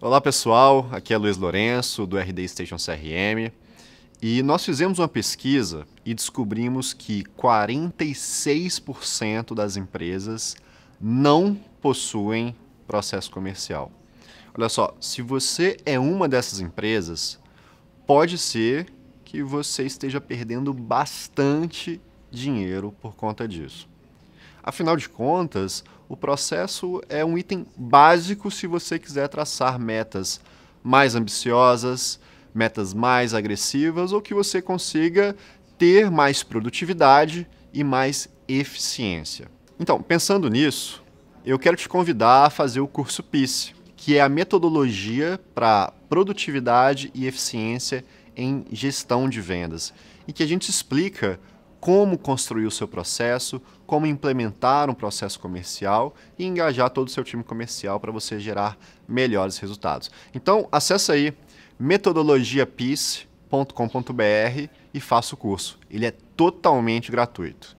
Olá pessoal, aqui é Luiz Lourenço do RD Station CRM e nós fizemos uma pesquisa e descobrimos que 46% das empresas não possuem processo comercial. Olha só, se você é uma dessas empresas, pode ser que você esteja perdendo bastante dinheiro por conta disso. Afinal de contas, o processo é um item básico se você quiser traçar metas mais ambiciosas, metas mais agressivas ou que você consiga ter mais produtividade e mais eficiência. Então, pensando nisso, eu quero te convidar a fazer o curso PICE, que é a metodologia para produtividade e eficiência em gestão de vendas, e que a gente explica como construir o seu processo, como implementar um processo comercial e engajar todo o seu time comercial para você gerar melhores resultados. Então, acessa aí metodologiapeace.com.br e faça o curso. Ele é totalmente gratuito.